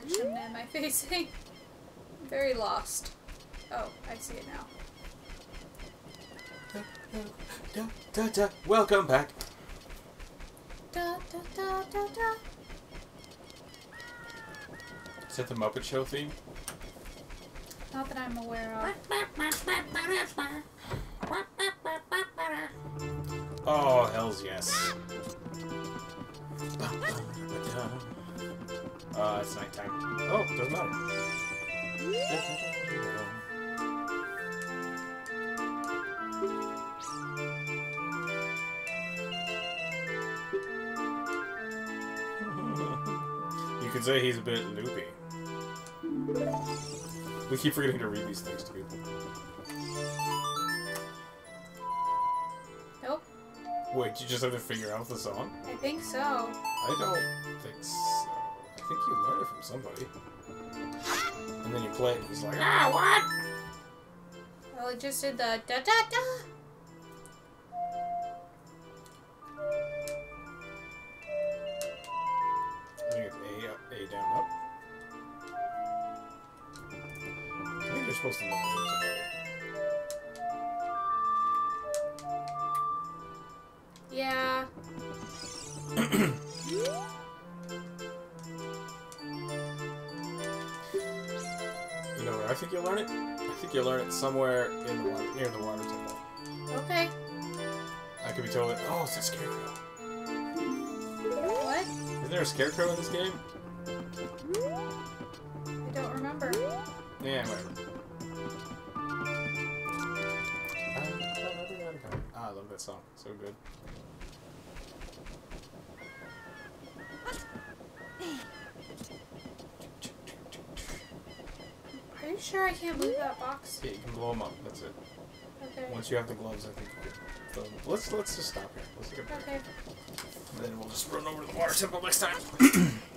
direction am I facing? Very lost. Oh, I see it now. Da, da, da. Welcome back. Da, da, da, da, da. Is that the Muppet Show theme? Not that I'm aware of. Oh, hells yes. Uh, it's nighttime. Oh, doesn't matter. You could say he's a bit loopy. We keep forgetting to read these things to people. Nope. Wait, you just have to figure out the song? I think so. I don't think so. Somebody. And then you play it and he's like, ah, what? Well, it just did the da da da. I think it's A, up, A You know where I think you'll learn it? I think you'll learn it somewhere in the water, near the water temple. Okay. I could be totally. Oh, it's a scarecrow. What? Isn't there a scarecrow in this game? I don't remember. Yeah, whatever. I love that song. So good. Sure I can't move that box? Yeah, you can blow them up. That's it. Okay. Once you have the gloves, I think you can. So let's let's just stop here. Let's get. Okay. And then we'll just run over to the water temple next time.